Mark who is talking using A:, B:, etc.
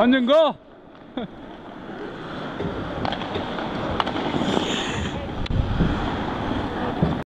A: 앉는 거?